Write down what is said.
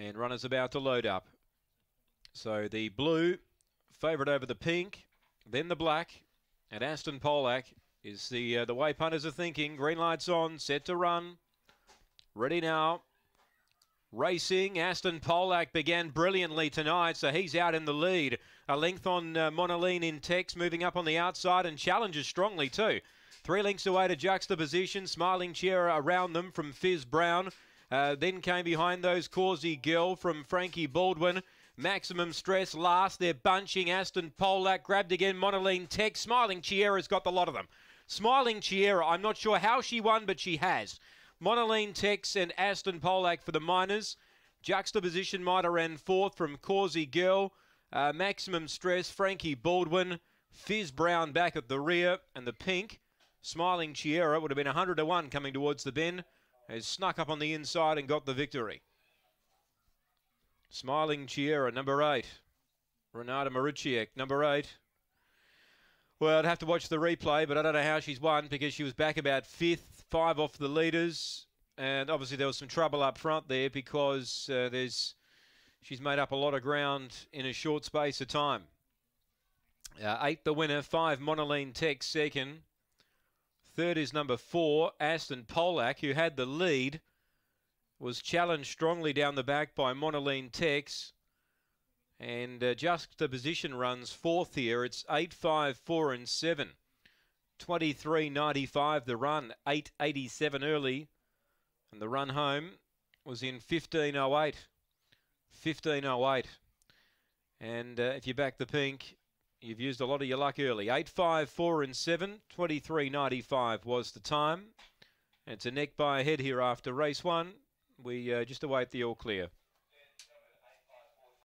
And runners about to load up. So the blue, favourite over the pink, then the black, and Aston Polak is the uh, the way punters are thinking. Green lights on, set to run. Ready now. Racing, Aston Polak began brilliantly tonight, so he's out in the lead. A length on uh, Monoline in Tex, moving up on the outside and challenges strongly too. Three lengths away to juxtaposition, Smiling Chiera around them from Fizz Brown. Uh, then came behind those Causey Girl from Frankie Baldwin. Maximum stress last. They're bunching Aston Polak. Grabbed again Monoline Tech. Smiling Chiera's got the lot of them. Smiling Chiera, I'm not sure how she won, but she has. Monoline Tex and Aston Polak for the minors. Juxtaposition might have ran fourth from Causey Girl. Uh, maximum stress, Frankie Baldwin. Fizz Brown back at the rear. And the pink, Smiling Chiera, would have been 100 to 1 coming towards the bend. Has snuck up on the inside and got the victory. Smiling Chiera, number eight. Renata Maruchiak, number eight. Well, I'd have to watch the replay, but I don't know how she's won because she was back about fifth, five off the leaders, and obviously there was some trouble up front there because uh, there's she's made up a lot of ground in a short space of time. Uh, eight the winner, five Monoline Tech second. Third is number four, Aston Polak, who had the lead, was challenged strongly down the back by Monoline Tex. And uh, position runs fourth here. It's 8, 5, 4 and 7. 23.95 the run, 8.87 early. And the run home was in 15.08. 15.08. And uh, if you back the pink, you've used a lot of your luck early. 8, 5, 4 and 7. 23.95 was the time. It's a neck by a head here after race one. We uh, just await the all clear.